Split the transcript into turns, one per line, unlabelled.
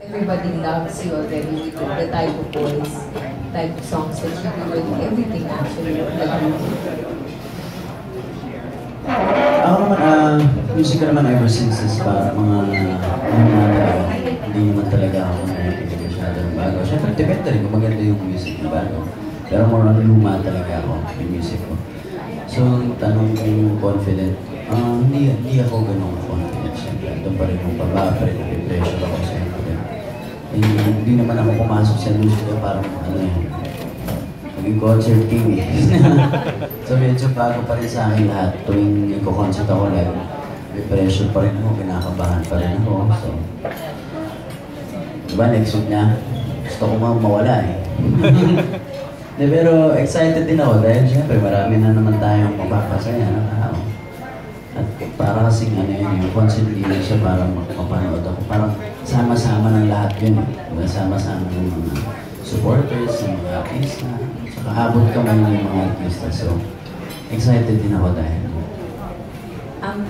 Everybody loves you already with the, type of voice, type of songs that you do, and everything actually.
Ako naman, ah, music ko naman ever since is pa mga ano talaga, hindi naman talaga ako nakikinig masyado ng bago. Siyempre, depende rin kung maganda yung music na bago. Pero more on luma talaga ako, yung music ko. So, tanong kung confident, ah, hindi, hindi ako ganun confident. Siyempre, doon pa rin yung baba, pa rin Eh, hindi naman ako pumasok sa music ko parang ano yun, maging concert king eh. so medyo bago pa rin sa akin lahat. Tuwing nagko-concert ako live, may pressure pa rin ako, kinakabahan pa rin ako. So, diba next week na, gusto ko ma mawala eh. De, pero excited din ako dahil syempre marami na naman tayong mapapasaya na tao. At para kasing ano yun, yung concert din siya para mapapanood ako. Parang sama-sama ng yun. eh. Diba? Sama-sama ng mga supporters, ng mga artista. Saka abot kamay ng mga artista. So, excited din ako dahil